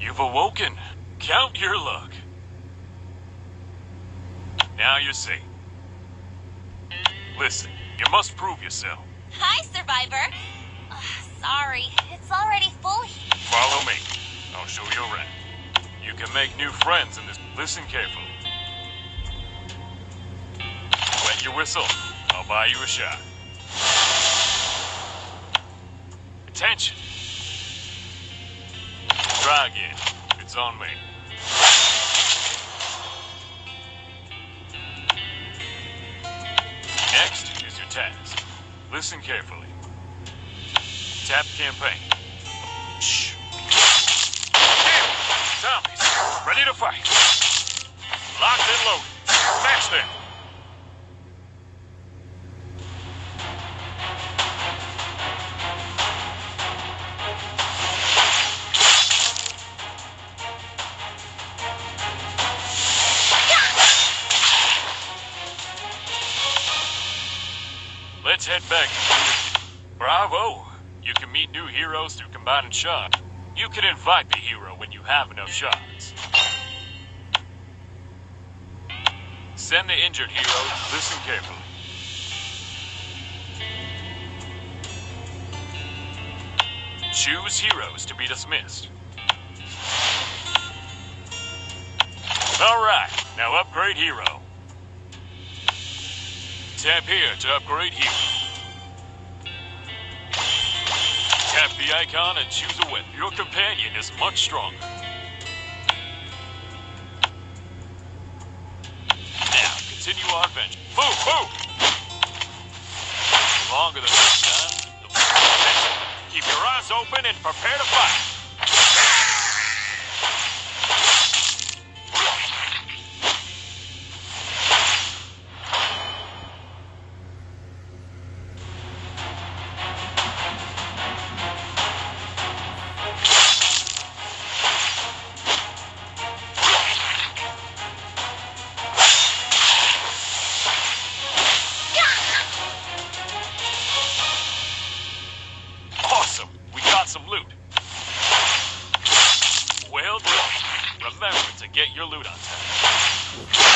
You've awoken. Count your luck. Now you're safe. Listen, you must prove yourself. Hi, Survivor. Sorry, it's already full. he- Follow me. I'll show you around. You can make new friends in this. Listen carefully. Wet your whistle. I'll buy you a shot. Attention. Try again. It's on me. Next is your task. Listen carefully. Tap campaign. Shh. Zombies! Ready to fight! Locked and loaded. Smash them! Let's head back. Bravo! You can meet new heroes through combining shots. You can invite the hero when you have enough shots. Send the injured hero. Listen carefully. Choose heroes to be dismissed. Alright, now upgrade hero. Tap here to upgrade hero. Tap the icon and choose a weapon. Your companion is much stronger. Now, continue our adventure. Move, move! Longer the first time. Keep your eyes open and prepare to fight. Some loot. Well done. Remember to get your loot on time.